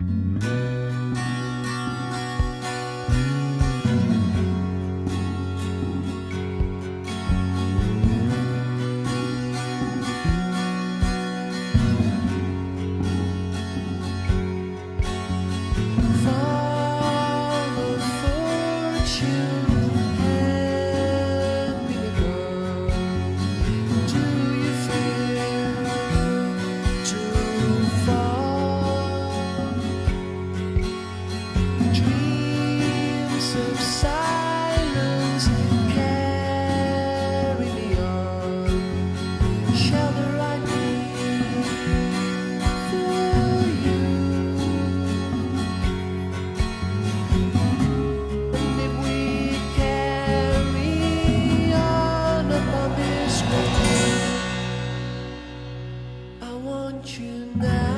Música want you now.